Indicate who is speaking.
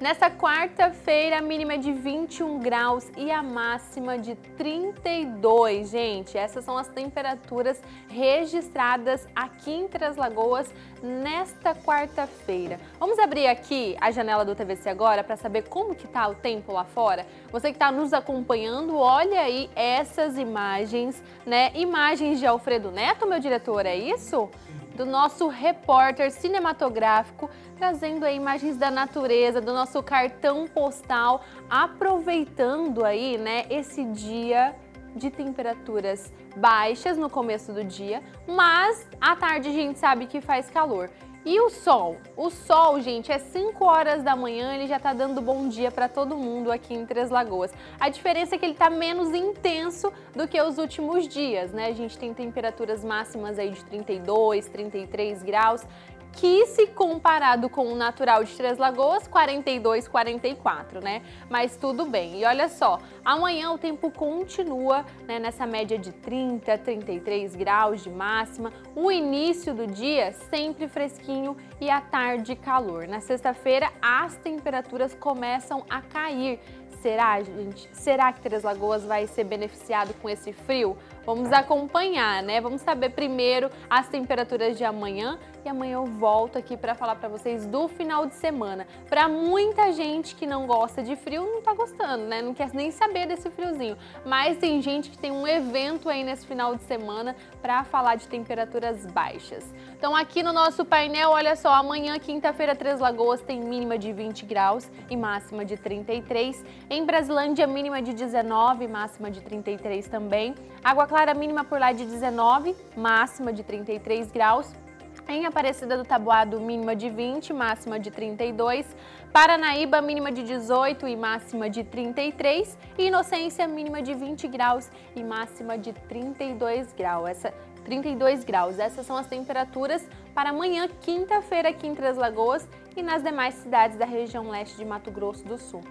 Speaker 1: Nessa quarta-feira, a mínima é de 21 graus e a máxima de 32, gente. Essas são as temperaturas registradas aqui em Três Lagoas nesta quarta-feira. Vamos abrir aqui a janela do TVC agora para saber como que tá o tempo lá fora? Você que está nos acompanhando, olha aí essas imagens, né? Imagens de Alfredo Neto, meu diretor, é isso? Do nosso repórter cinematográfico, trazendo aí imagens da natureza, do nosso cartão postal, aproveitando aí, né, esse dia de temperaturas baixas no começo do dia, mas à tarde a gente sabe que faz calor. E o sol? O sol, gente, é 5 horas da manhã, ele já tá dando bom dia para todo mundo aqui em Três Lagoas. A diferença é que ele tá menos intenso do que os últimos dias, né? A gente tem temperaturas máximas aí de 32, 33 graus que se comparado com o natural de Três Lagoas, 42, 44, né? Mas tudo bem. E olha só, amanhã o tempo continua né, nessa média de 30, 33 graus de máxima. O início do dia sempre fresquinho e à tarde calor. Na sexta-feira as temperaturas começam a cair. Será, gente? Será que Três Lagoas vai ser beneficiado com esse frio? Vamos acompanhar, né? Vamos saber primeiro as temperaturas de amanhã e amanhã eu volto aqui para falar para vocês do final de semana. Para muita gente que não gosta de frio, não tá gostando, né? Não quer nem saber desse friozinho. Mas tem gente que tem um evento aí nesse final de semana para falar de temperaturas baixas. Então aqui no nosso painel, olha só, amanhã, quinta-feira, Três Lagoas tem mínima de 20 graus e máxima de 33. Em Brasilândia, mínima de 19, máxima de 33 também. Água Clara, mínima por lá de 19, máxima de 33 graus. Em Aparecida do Taboado, mínima de 20, máxima de 32. Paranaíba, mínima de 18 e máxima de 33. E Inocência, mínima de 20 graus e máxima de 32 graus. Essa, 32 graus. Essas são as temperaturas para amanhã, quinta-feira, aqui em Três Lagoas e nas demais cidades da região leste de Mato Grosso do Sul.